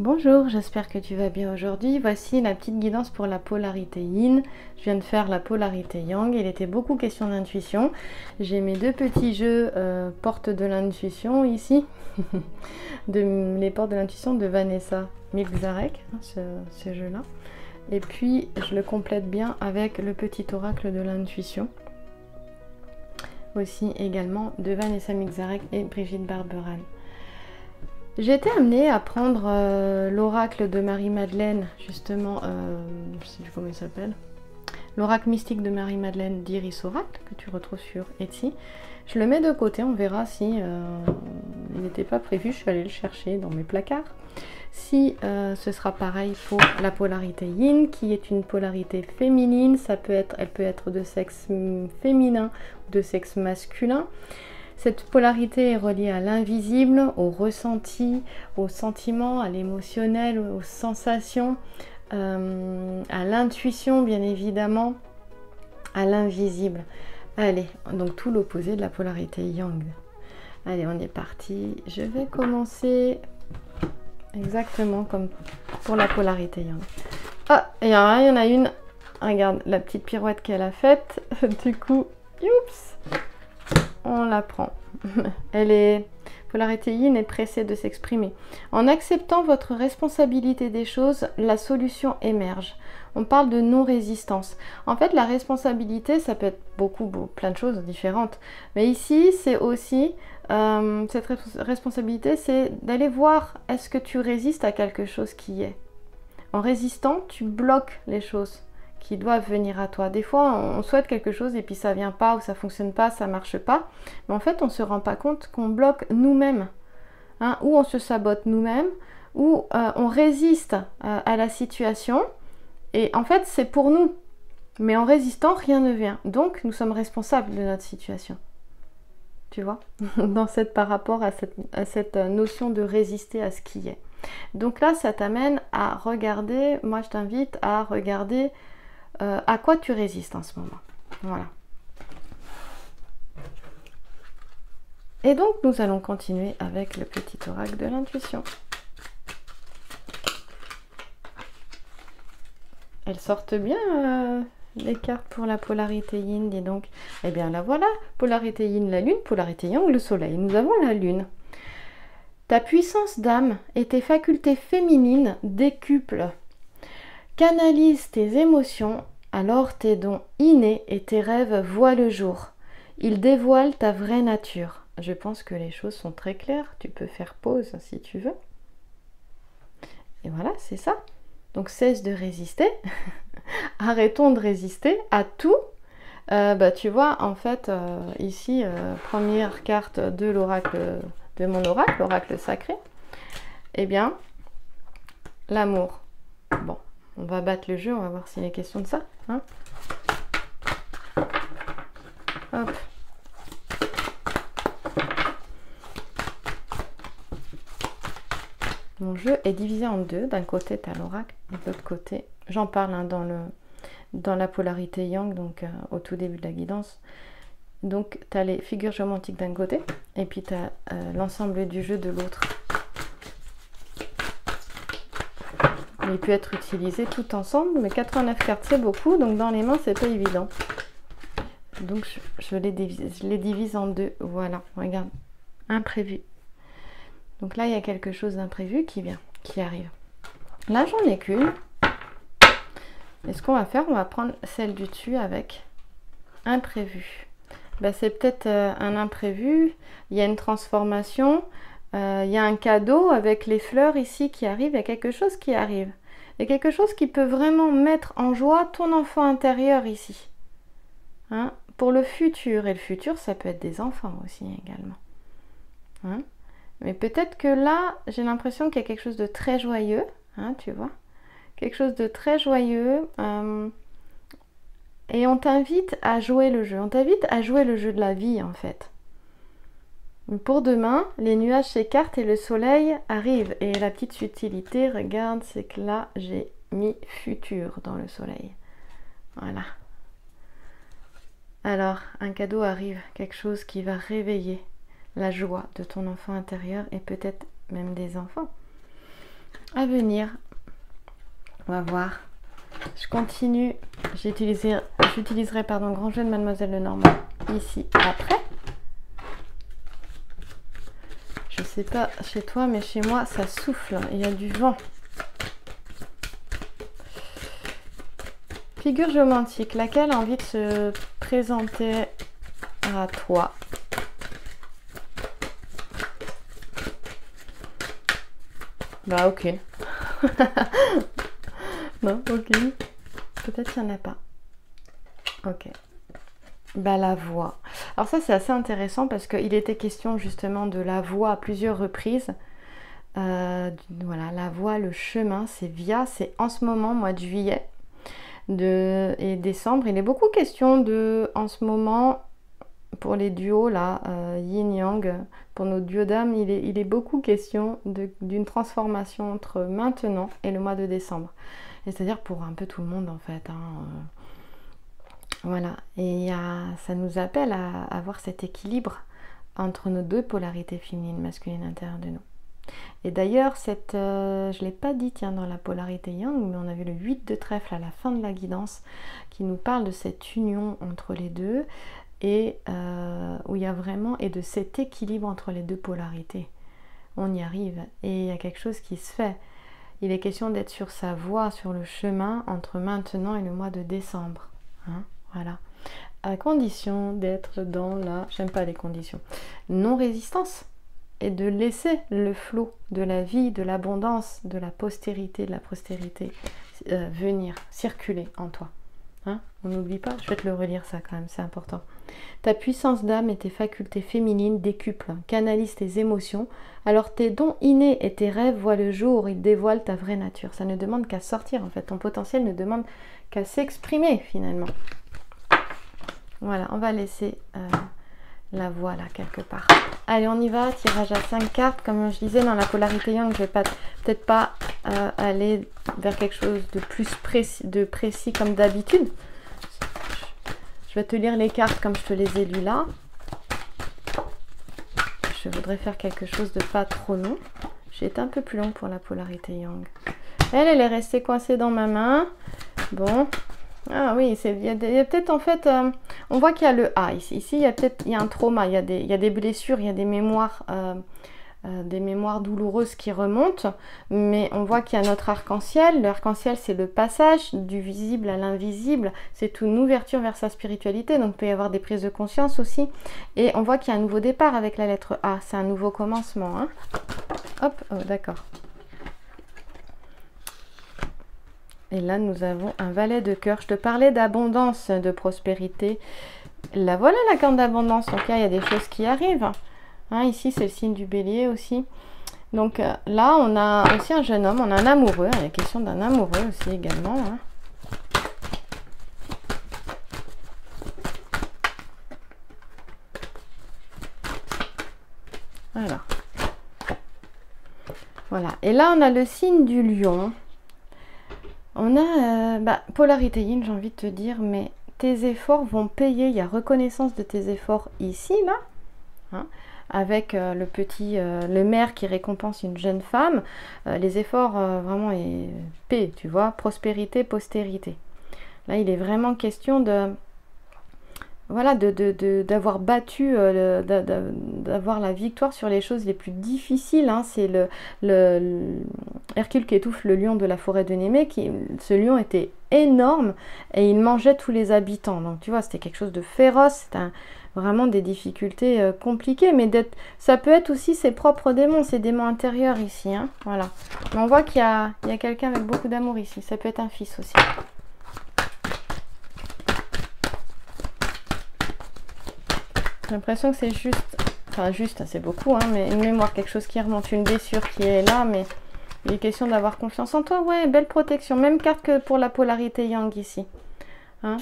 Bonjour, j'espère que tu vas bien aujourd'hui. Voici la petite guidance pour la polarité yin. Je viens de faire la polarité yang. Il était beaucoup question d'intuition. J'ai mes deux petits jeux euh, portes de l'intuition ici. de, les portes de l'intuition de Vanessa Milzarek, hein, ce, jeu-là. Et puis je le complète bien avec le petit oracle de l'intuition. Aussi également de Vanessa Milzarek et Brigitte Barberan. J'ai été amenée à prendre euh, l'oracle de Marie-Madeleine, justement, euh, je sais plus comment il s'appelle, l'oracle mystique de Marie-Madeleine d'Iris Oracle, que tu retrouves sur Etsy. Je le mets de côté, on verra si euh, il n'était pas prévu, je suis allée le chercher dans mes placards. Si ce sera pareil pour la polarité yin, qui est une polarité féminine, ça peut être, elle peut être de sexe féminin ou de sexe masculin. Cette polarité est reliée à l'invisible, au ressenti, au sentiment, à l'émotionnel, aux sensations, euh, à l'intuition bien évidemment, à l'invisible. Allez, donc tout l'opposé de la polarité yang. Allez, on est parti. Je vais commencer exactement comme pour la polarité yang. Ah, il y en a une. Regarde la petite pirouette qu'elle a faite. du coup, oups on la prend. Elle est polarité yin est pressée de s'exprimer. En acceptant votre responsabilité des choses, la solution émerge. On parle de non-résistance. En fait, la responsabilité, ça peut être beaucoup, plein de choses différentes. Mais ici, c'est aussi euh, cette responsabilité, c'est d'aller voir est-ce que tu résistes à quelque chose qui est? En résistant, tu bloques les choses qui doivent venir à toi. Des fois, on souhaite quelque chose et puis ça vient pas ou ça fonctionne pas, ça marche pas. Mais en fait, on se rend pas compte qu'on bloque nous-mêmes, hein, ou on se sabote nous-mêmes, ou euh, on résiste euh, à la situation. Et en fait, c'est pour nous. Mais en résistant, rien ne vient. Donc, nous sommes responsables de notre situation. Tu vois? Dans cette, par rapport à cette, à cette notion de résister à ce qui est. Donc là, ça t'amène à regarder, moi je t'invite à regarder euh, à quoi tu résistes en ce moment. Voilà. Et donc, nous allons continuer avec le petit oracle de l'intuition. Elles sortent bien, euh, les cartes pour la polarité yin, dis donc. Eh bien, la voilà, polarité yin, la lune, polarité yang, le soleil. Nous avons la lune. Ta puissance d'âme et tes facultés féminines décuplent Canalise tes émotions, alors tes dons innés et tes rêves voient le jour. Ils dévoilent ta vraie nature. Je pense que les choses sont très claires. Tu peux faire pause si tu veux. Et voilà, c'est ça. Donc cesse de résister. Arrêtons de résister à tout. Euh, bah, tu vois, en fait, euh, ici, euh, première carte de l'oracle, de mon oracle, l'oracle sacré. Eh bien, l'amour. Bon, on va battre le jeu, on va voir s'il est question de ça. Hein. Hop. Mon jeu est divisé en deux. D'un côté, tu l'oracle, et de l'autre côté, j'en parle hein, dans, la polarité yang, donc euh, au tout début de la guidance. Donc, tu as les figures géométriques d'un côté, et puis tu as euh, l'ensemble du jeu de l'autre. Il peut être utilisé tout ensemble, mais 89 cartes c'est beaucoup, donc dans les mains c'est pas évident. Donc je, les divise, les divise en deux. Voilà, regarde, imprévu. Donc là il y a quelque chose d'imprévu qui vient, qui arrive. Là j'en ai qu'une. Et ce qu'on va faire, on va prendre celle du dessus avec imprévu. Ben, c'est peut-être euh, un imprévu, il y a une transformation, euh, il y a un cadeau avec les fleurs ici qui arrivent, il y a quelque chose qui arrive. Il quelque chose qui peut vraiment mettre en joie ton enfant intérieur ici. Hein? Pour le futur. Et le futur, ça peut être des enfants aussi également. Hein? Mais peut-être que là, j'ai l'impression qu'il y a quelque chose de très joyeux. Hein, tu vois Quelque chose de très joyeux. Euh, et on t'invite à jouer le jeu. On t'invite à jouer le jeu de la vie en fait. Pour demain, les nuages s'écartent et le soleil arrive. Et la petite subtilité, regarde, c'est que là, j'ai mis futur dans le soleil. Voilà. Alors, un cadeau arrive, quelque chose qui va réveiller la joie de ton enfant intérieur et peut-être même des enfants. à venir. On va voir. Je continue. J'utiliserai pardon grand jeu de Mademoiselle Lenormand ici après. Je sais pas chez toi, mais chez moi ça souffle. Il y a du vent. Figure géomantique, laquelle a envie de se présenter à toi? Bah ok. non, ok. Peut-être qu'il n'y en a pas. Ok. Bah la voix. Alors ça c'est assez intéressant parce qu'il était question justement de la voix à plusieurs reprises. Euh, voilà, la voix, le chemin, c'est via, c'est en ce moment, mois de juillet de, et décembre. Il est beaucoup question de, en ce moment, pour les duos là, euh, yin-yang, pour nos duos d'âme, il est, il est, beaucoup question d'une transformation entre maintenant et le mois de décembre. C'est-à-dire pour un peu tout le monde en fait. Hein, euh. Voilà. Et ça nous appelle à avoir cet équilibre entre nos deux polarités féminines, masculines intérieures de nous. Et d'ailleurs, cette, euh, je ne l'ai pas dit tiens, dans la polarité yang, mais on a vu le 8 de trèfle à la fin de la guidance qui nous parle de cette union entre les deux et euh, où il y a vraiment et de cet équilibre entre les deux polarités. On y arrive et il y a quelque chose qui se fait. Il est question d'être sur sa voie, sur le chemin entre maintenant et le mois de décembre. Hein, voilà. À condition d'être dans la, j'aime pas les conditions, non-résistance et de laisser le flot de la vie, de l'abondance, de la postérité, de la postérité euh, venir, circuler en toi. Hein? On n'oublie pas, je vais te le relire ça quand même, c'est important. Ta puissance d'âme et tes facultés féminines décuplent, canalisent tes émotions, alors tes dons innés et tes rêves voient le jour, ils dévoilent ta vraie nature. Ça ne demande qu'à sortir en fait, ton potentiel ne demande qu'à s'exprimer finalement. Voilà, on va laisser euh, la voix là quelque part. Allez, on y va, tirage à 5 cartes. Comme je disais dans la polarité yang, je vais peut-être pas euh, aller vers quelque chose de plus précis, de précis comme d'habitude. Je vais te lire les cartes comme je te les ai lues là. Je voudrais faire quelque chose de pas trop long. J'ai été un peu plus long pour la polarité yang. Elle, elle est restée coincée dans ma main. Bon, ah oui, il y a, peut-être en fait, euh, on voit qu'il y a le A ici. Ici, il y a peut-être il y a un trauma, il y a, des, blessures, il y a des mémoires, euh, euh, des mémoires douloureuses qui remontent. Mais on voit qu'il y a notre arc-en-ciel. L'arc-en-ciel, c'est le passage du visible à l'invisible. C'est une ouverture vers sa spiritualité. Donc, il peut y avoir des prises de conscience aussi. Et on voit qu'il y a un nouveau départ avec la lettre A. C'est un nouveau commencement. Hein. Hop, oh, d'accord. Et là, nous avons un valet de cœur. Je te parlais d'abondance, de prospérité. La voilà la carte d'abondance. Donc là, il y a des choses qui arrivent. Hein, ici, c'est le signe du bélier aussi. Donc euh, là, on a aussi un jeune homme, on a un amoureux. Il y a question d'un amoureux aussi également. Hein. Voilà. Voilà. Et là, on a le signe du lion. On a euh, bah, polarité yin, j'ai envie de te dire, mais tes efforts vont payer. Il y a reconnaissance de tes efforts ici, là, hein, avec euh, le petit, euh, le maire qui récompense une jeune femme. les efforts vraiment et paix, tu vois, prospérité, postérité. Là, il est vraiment question de voilà, d'avoir de, battu, euh, d'avoir la victoire sur les choses les plus difficiles. Hein. C'est le, le, Hercule qui étouffe le lion de la forêt de Némée. Qui, ce lion était énorme et il mangeait tous les habitants. Donc tu vois, c'était quelque chose de féroce. C'était vraiment des difficultés euh, compliquées. Mais ça peut être aussi ses propres démons, ses démons intérieurs ici. Hein. Voilà. on voit qu'il y a, y a quelqu'un avec beaucoup d'amour ici. Ça peut être un fils aussi. J'ai l'impression que c'est juste, enfin juste, c'est beaucoup, hein, mais une mémoire, quelque chose qui remonte, une blessure qui est là, mais il est question d'avoir confiance en toi. Ouais, belle protection. Même carte que pour la polarité yang ici. Hein.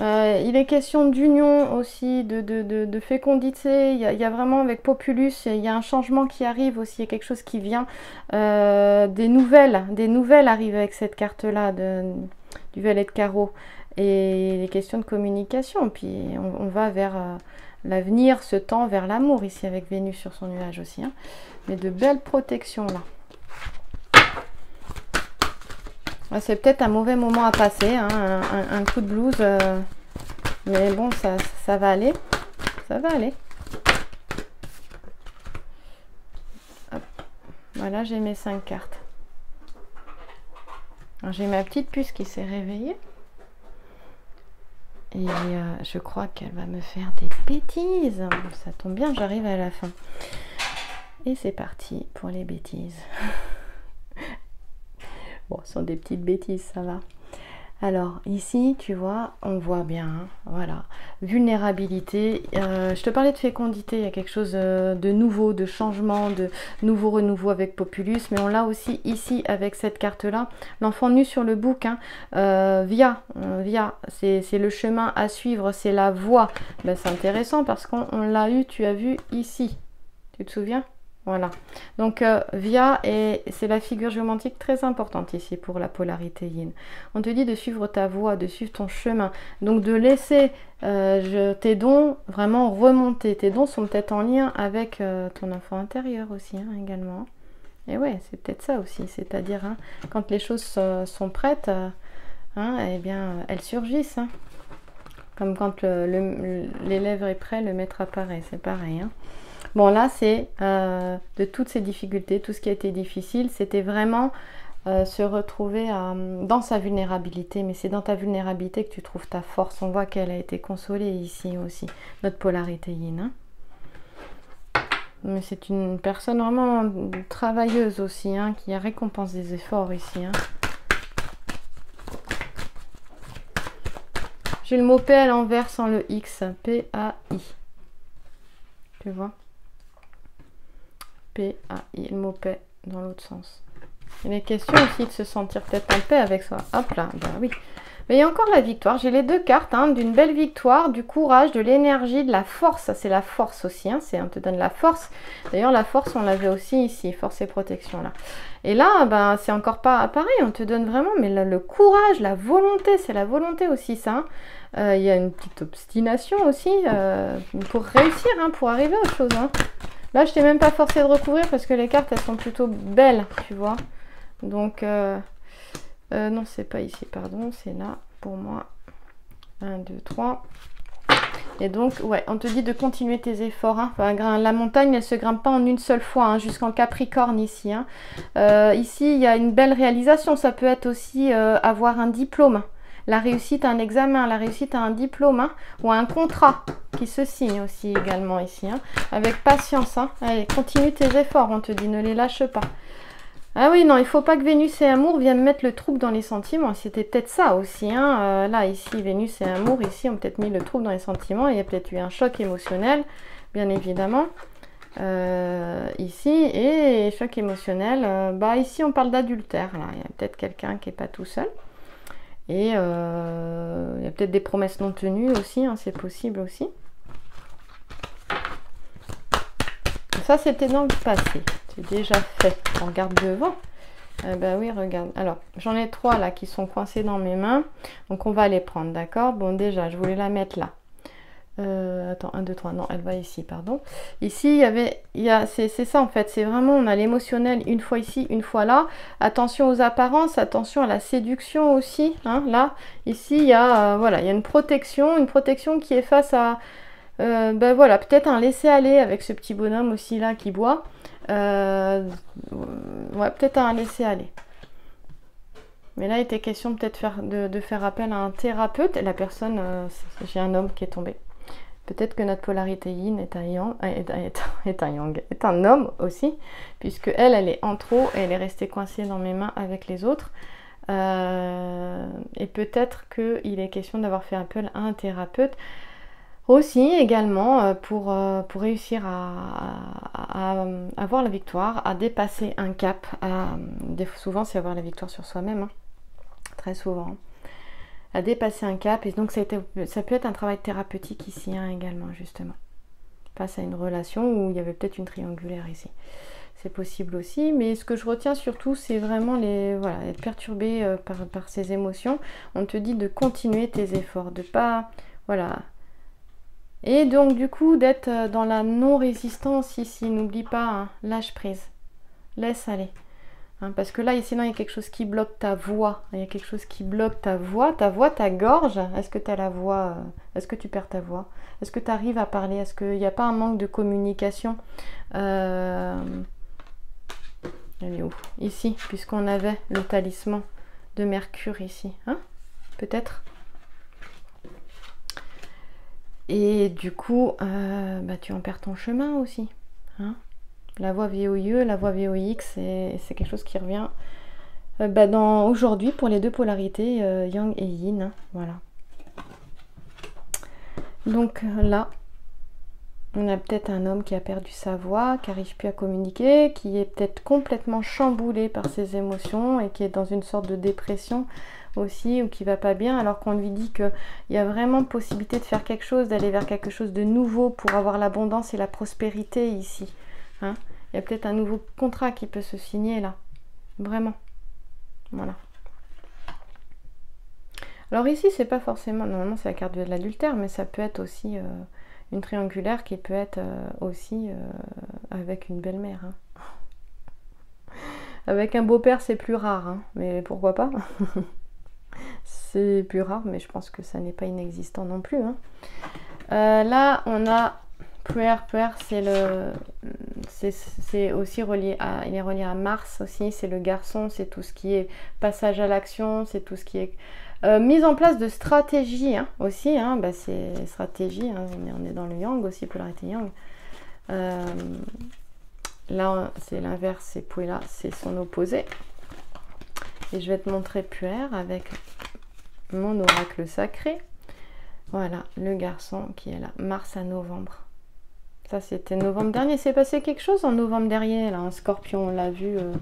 Euh, il est question d'union aussi, de, de, fécondité. Il y, a, vraiment avec Populus, il y a un changement qui arrive aussi, il y a quelque chose qui vient. Euh, des nouvelles, des nouvelles arrivent avec cette carte-là du valet de carreau. Et les questions de communication. Puis on, va vers euh, L'avenir se tend vers l'amour ici avec Vénus sur son nuage aussi. Hein. Mais de belles protections là. C'est peut-être un mauvais moment à passer, hein, un, coup de blues. Euh, mais bon, ça, ça va aller. Ça va aller. Voilà, j'ai mes cinq cartes. J'ai ma petite puce qui s'est réveillée. Et euh, je crois qu'elle va me faire des bêtises. Ça tombe bien, j'arrive à la fin. Et c'est parti pour les bêtises. bon, ce sont des petites bêtises, ça va. Alors ici, tu vois, on voit bien, hein, voilà, vulnérabilité. Euh, je te parlais de fécondité, il y a quelque chose euh, de nouveau, de changement, de nouveau renouveau avec Populus, mais on l'a aussi ici avec cette carte-là. L'enfant nu sur le bouquin, euh, via, via, c'est le chemin à suivre, c'est la voie. Ben, c'est intéressant parce qu'on l'a eu, tu as vu ici. Tu te souviens? Voilà. Donc euh, via, et c'est la figure géomantique très importante ici pour la polarité yin. On te dit de suivre ta voie, de suivre ton chemin. Donc de laisser euh, tes dons vraiment remonter. Tes dons sont peut-être en lien avec euh, ton enfant intérieur aussi hein, également. Et ouais, c'est peut-être ça aussi. C'est-à-dire hein, quand les choses sont prêtes, hein, eh bien elles surgissent. Comme quand l'élève est prêt, le maître apparaît. C'est pareil. Bon, là, c'est euh, de toutes ces difficultés, tout ce qui a été difficile, c'était vraiment euh, se retrouver euh, dans sa vulnérabilité. Mais c'est dans ta vulnérabilité que tu trouves ta force. On voit qu'elle a été consolée ici aussi, notre polarité yin. Hein. Mais c'est une personne vraiment travailleuse aussi, hein, qui a récompense des efforts ici. Hein. J'ai le mot P à l'envers sans le X. P-A-I. Tu vois? P-A-I, le mot paix dans l'autre sens. Il est question aussi de se sentir peut-être en paix avec soi. Hop là, ben oui. Mais il y a encore la victoire. J'ai les deux cartes hein, d'une belle victoire, du courage, de l'énergie, de la force. Ça, c'est la force aussi. Hein. on te donne la force. D'ailleurs, la force, on l'avait aussi ici. Force et protection là. Et là, ben, c'est encore pas pareil. On te donne vraiment mais le, courage, la volonté. C'est la volonté aussi, ça. Hein. Euh, il y a une petite obstination aussi euh, pour réussir, pour arriver aux choses. Là, je t'ai même pas forcé de recouvrir parce que les cartes, elles sont plutôt belles, tu vois. Donc, euh, euh, non, c'est pas ici, pardon, c'est là pour moi. 1, 2, 3. Et donc, ouais, on te dit de continuer tes efforts. Hein. la montagne, elle se grimpe pas en une seule fois, hein, jusqu'en Capricorne ici. Hein. Euh, ici, il y a une belle réalisation. Ça peut être aussi avoir un diplôme la réussite à un examen, la réussite à un diplôme hein, ou à un contrat qui se signe aussi également ici. Hein, avec patience. Hein. Continue tes efforts, on te dit, ne les lâche pas. Ah oui, non, il faut pas que Vénus et Amour viennent mettre le trouble dans les sentiments. C'était peut-être ça aussi. Euh, là, ici, Vénus et Amour, ici, ont peut-être mis le trouble dans les sentiments. Il y a peut-être eu un choc émotionnel, bien évidemment. Euh, ici, et choc émotionnel, euh, bah ici, on parle d'adultère. Il y a peut-être quelqu'un qui n'est pas tout seul. Et euh, il y a peut-être des promesses non tenues aussi, hein, c'est possible aussi. Ça, c'était dans le passé. C'est déjà fait. On regarde devant. Eh ben oui, regarde. Alors, j'en ai trois là qui sont coincés dans mes mains. Donc, on va les prendre, d'accord? Bon, déjà, je voulais la mettre là. Euh, attends, 1, 2, 3, non, elle va ici, pardon. Ici, il y avait, il y a, c'est ça en fait, c'est vraiment, on a l'émotionnel une fois ici, une fois là. Attention aux apparences, attention à la séduction aussi, hein, là. Ici, il y a, euh, voilà, il y a une protection, une protection qui est face à, euh, ben voilà, peut-être un laisser-aller avec ce petit bonhomme aussi là qui boit. ouais, peut-être un laisser-aller. Mais là, il était question peut-être de, faire appel à un thérapeute. La personne, j'ai un homme qui est tombé. Peut-être que notre polarité yin est un yang, euh, est, un, yang, est un homme aussi, puisque elle, elle est en trop et elle est restée coincée dans mes mains avec les autres. Euh, et peut-être qu'il est question d'avoir fait appel à un thérapeute aussi également euh, pour, réussir à, avoir la victoire, à dépasser un cap. souvent, c'est avoir la victoire sur soi-même, hein. très souvent à dépasser un cap. Et donc ça, peut être un travail thérapeutique ici hein, également, justement. Face à une relation où il y avait peut-être une triangulaire ici. C'est possible aussi, mais ce que je retiens surtout, c'est vraiment les, voilà, être perturbé euh, par, par ces émotions. On te dit de continuer tes efforts, de pas, voilà. Et donc du coup, d'être euh, dans la non-résistance ici. N'oublie pas, hein, lâche prise, laisse aller. Hein, parce que là, sinon, il y a quelque chose qui bloque ta voix. Il y a quelque chose qui bloque ta voix, ta voix, ta gorge. Est-ce que tu as la voix euh, Est-ce que tu perds ta voix? Est-ce que tu arrives à parler? Est-ce qu'il n'y a pas un manque de communication? Euh... Où? Ici, puisqu'on avait le talisman de Mercure ici. Hein Peut-être? Et du coup, euh, bah, tu en perds ton chemin aussi. Hein la voix VOIE, la voix VOX, c'est quelque chose qui revient euh, bah, dans aujourd'hui pour les deux polarités, euh, Yang et Yin. Hein, voilà. Donc là, on a peut-être un homme qui a perdu sa voix, qui n'arrive plus à communiquer, qui est peut-être complètement chamboulé par ses émotions et qui est dans une sorte de dépression aussi ou qui va pas bien alors qu'on lui dit qu'il y a vraiment possibilité de faire quelque chose, d'aller vers quelque chose de nouveau pour avoir l'abondance et la prospérité ici. Hein. Il y a peut-être un nouveau contrat qui peut se signer là. Vraiment. Voilà. Alors ici, c'est pas forcément, normalement c'est la carte de l'adultère, mais ça peut être aussi euh, une triangulaire qui peut être euh, aussi euh, avec une belle-mère. Hein. Avec un beau-père, c'est plus rare, hein, mais pourquoi pas? C'est plus rare, mais je pense que ça n'est pas inexistant non plus. là, on a Prayer, prayer, c'est le, c'est aussi relié à, il est relié à Mars aussi. C'est le garçon, c'est tout ce qui est passage à l'action, c'est tout ce qui est euh, mise en place de stratégie hein, aussi. Hein, bah c'est stratégie. Hein, on, est, dans le Yang aussi, polarité Yang. Euh, là, c'est l'inverse, c'est Puella, c'est son opposé. Et je vais te montrer Puer avec mon oracle sacré. Voilà, le garçon qui est là, mars à novembre. C'était novembre dernier. C'est passé quelque chose en novembre dernier, là, un scorpion. On l'a vu, euh,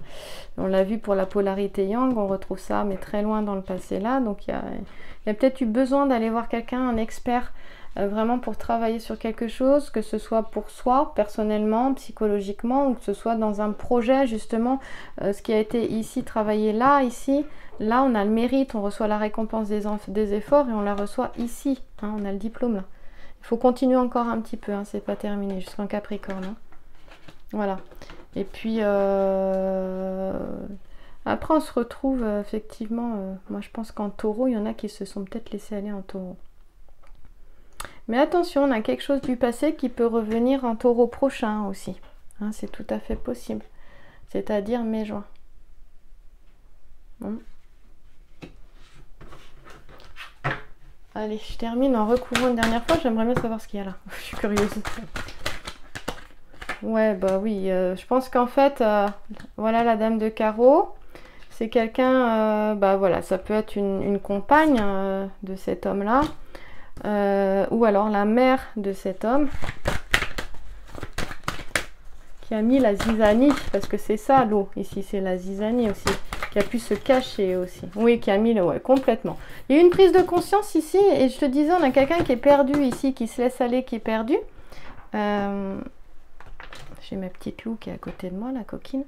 on l'a vu pour la polarité yang. On retrouve ça, mais très loin dans le passé là. Donc, il y a, peut-être eu besoin d'aller voir quelqu'un, un expert, euh, vraiment pour travailler sur quelque chose, que ce soit pour soi, personnellement, psychologiquement, ou que ce soit dans un projet, justement, euh, ce qui a été ici travaillé là, ici. Là, on a le mérite, on reçoit la récompense des, des efforts et on la reçoit ici. Hein, on a le diplôme là. Il faut continuer encore un petit peu, hein, c'est pas terminé, jusqu'en Capricorne. Hein. Voilà. Et puis, euh, après, on se retrouve euh, effectivement. Euh, moi, je pense qu'en taureau, il y en a qui se sont peut-être laissés aller en taureau. Mais attention, on a quelque chose du passé qui peut revenir en taureau prochain aussi. Hein, c'est tout à fait possible. C'est-à-dire mai-juin. Allez, je termine en recouvrant une dernière fois. J'aimerais bien savoir ce qu'il y a là. je suis curieuse. Ouais, bah oui. Euh, je pense qu'en fait, euh, voilà la dame de carreau. C'est quelqu'un, euh, bah voilà, ça peut être une, compagne de cet homme-là. ou alors la mère de cet homme. Qui a mis la zizanie. Parce que c'est ça l'eau. Ici, c'est la zizanie aussi qui a pu se cacher aussi. Oui, qui a mis le... Ouais, complètement. Il y a une prise de conscience ici, et je te disais, on a quelqu'un qui est perdu ici, qui se laisse aller, qui est perdu. Euh, j'ai ma petite loup qui est à côté de moi, la coquine.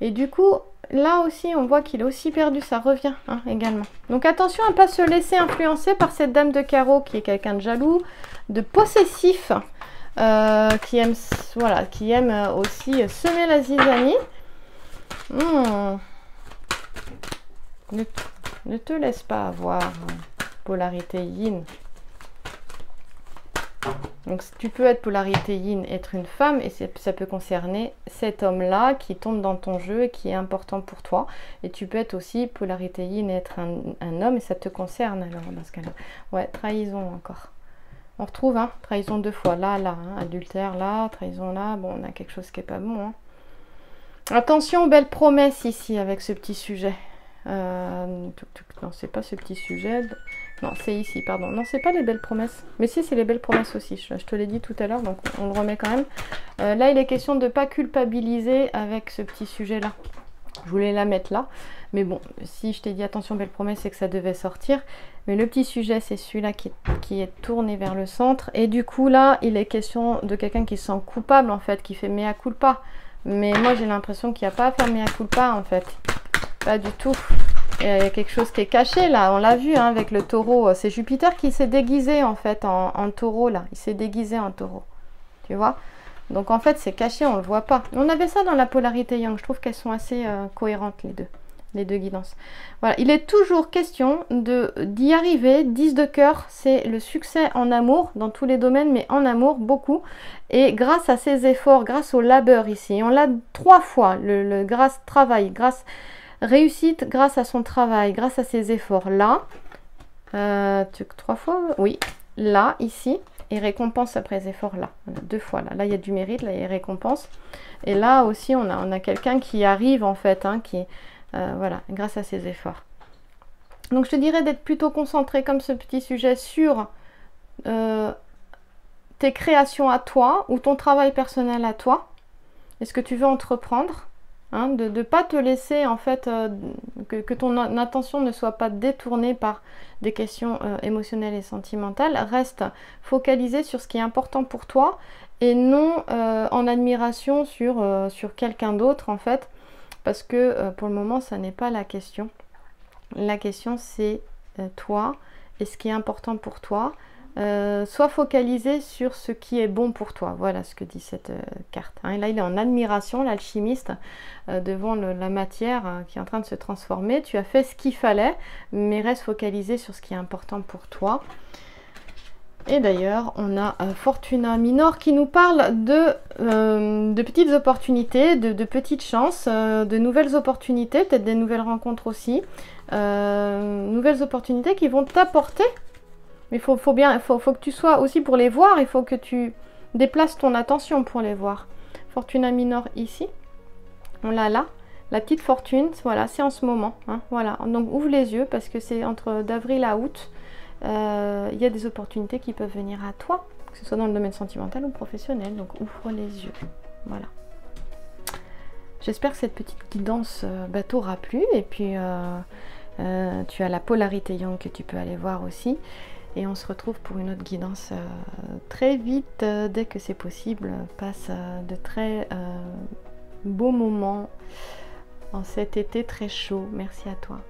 Et du coup, là aussi, on voit qu'il est aussi perdu, ça revient hein, également. Donc attention à ne pas se laisser influencer par cette dame de carreau qui est quelqu'un de jaloux, de possessif, euh, qui aime voilà, qui aime aussi semer la zizanie. Hmm. Ne, te laisse pas avoir polarité yin. Donc tu peux être polarité yin, être une femme, et ça peut concerner cet homme-là qui tombe dans ton jeu et qui est important pour toi. Et tu peux être aussi polarité yin être un, homme, et ça te concerne alors dans ce cas-là. Ouais, trahison encore. On retrouve, hein, trahison deux fois. Là, là, hein, adultère, là, trahison là. Bon, on a quelque chose qui est pas bon. Hein. Attention, belle promesse ici avec ce petit sujet. Euh, non, c'est pas ce petit sujet. Non, c'est ici, pardon. Non, c'est pas les belles promesses. Mais si, c'est les belles promesses aussi. Je, te l'ai dit tout à l'heure, donc on le remet quand même. Euh, là, il est question de ne pas culpabiliser avec ce petit sujet-là. Je voulais la mettre là. Mais bon, si je t'ai dit attention, belle promesse, c'est que ça devait sortir. Mais le petit sujet, c'est celui-là qui, qui, est tourné vers le centre. Et du coup, là, il est question de quelqu'un qui se sent coupable, en fait, qui fait mea culpa. Mais moi, j'ai l'impression qu'il n'y a pas à faire mea culpa, en fait. Pas du tout. Il y a quelque chose qui est caché là, on l'a vu hein, avec le taureau. C'est Jupiter qui s'est déguisé en fait en, taureau là. Il s'est déguisé en taureau. Tu vois? Donc en fait, c'est caché, on ne le voit pas. On avait ça dans la polarité yang. Je trouve qu'elles sont assez euh, cohérentes les deux, les deux guidances. Voilà, il est toujours question d'y arriver. 10 de cœur, c'est le succès en amour, dans tous les domaines, mais en amour, beaucoup. Et grâce à ses efforts, grâce au labeur ici, on l'a trois fois, le, grâce travail, grâce réussite, grâce à son travail, grâce à ses efforts. Là, euh, trois fois, oui, là, ici, et récompense après effort là. deux fois là. Là, il y a du mérite, là, il y a récompense. Et là aussi, on a, on a quelqu'un qui arrive en fait, hein, qui, euh, voilà, grâce à ses efforts. Donc, je te dirais d'être plutôt concentré comme ce petit sujet sur euh, tes créations à toi ou ton travail personnel à toi. Est-ce que tu veux entreprendre Hein, de ne pas te laisser en fait euh, que, ton attention ne soit pas détournée par des questions euh, émotionnelles et sentimentales, reste focalisé sur ce qui est important pour toi et non euh, en admiration sur, sur quelqu'un d'autre en fait, parce que pour le moment ça n'est pas la question. La question c'est toi et ce qui est important pour toi. Euh, sois focalisé sur ce qui est bon pour toi. Voilà ce que dit cette euh, carte. Hein. là, il est en admiration, l'alchimiste, euh, devant la matière qui est en train de se transformer. Tu as fait ce qu'il fallait, mais reste focalisé sur ce qui est important pour toi. Et d'ailleurs, on a Fortuna Minor qui nous parle de, petites opportunités, de petites chances, de nouvelles opportunités, peut-être des nouvelles rencontres aussi. nouvelles opportunités qui vont t'apporter mais il faut, bien, faut, que tu sois aussi pour les voir, il faut que tu déplaces ton attention pour les voir. Fortuna minor ici. On l'a là. La petite fortune, voilà, c'est en ce moment. Hein, voilà. Donc ouvre les yeux parce que c'est entre d'avril à août. Euh, il y a des opportunités qui peuvent venir à toi, que ce soit dans le domaine sentimental ou professionnel. Donc ouvre les yeux. Voilà. J'espère que cette petite guidance euh, bateau aura plu. Et puis, euh, tu as la polarité yang que tu peux aller voir aussi. Et on se retrouve pour une autre guidance euh, très vite, euh, dès que c'est possible. Passe euh, de très beaux moments en cet été très chaud. Merci à toi.